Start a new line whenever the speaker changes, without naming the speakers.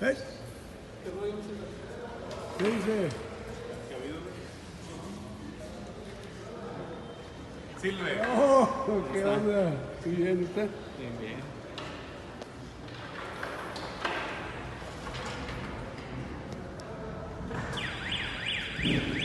¿Eh? ¿Qué dice?
Silve.
Oh, ¿qué onda? ¿Tú bien, usted?
Bien, bien.
¿Qué